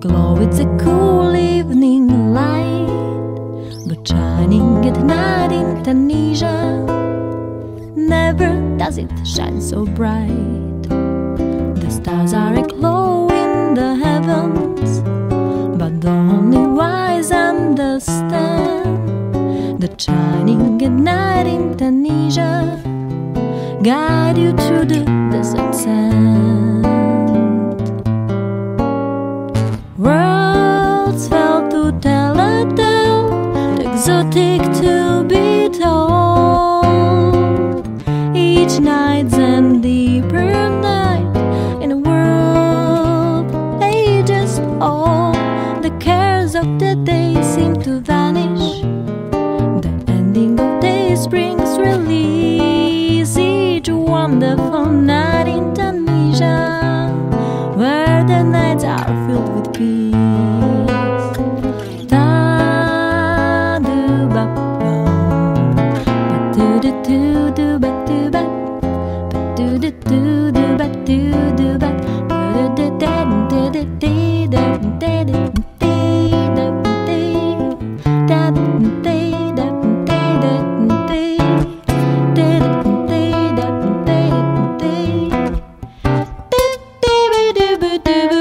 glow with the cool evening light, but shining at night in Tunisia. Never does it shine so bright. The stars are aglow in the heavens, but the only wise understand that shining at night in Tunisia guide you through the desert sand. the cares of the day seem to vanish. The ending of days brings release. Each wonderful night in Tunisia, where the nights are filled with peace. Da do ba bum, ba do do do do ba do ba, ba do do do do ba do do ba, do do da do do. トゥブ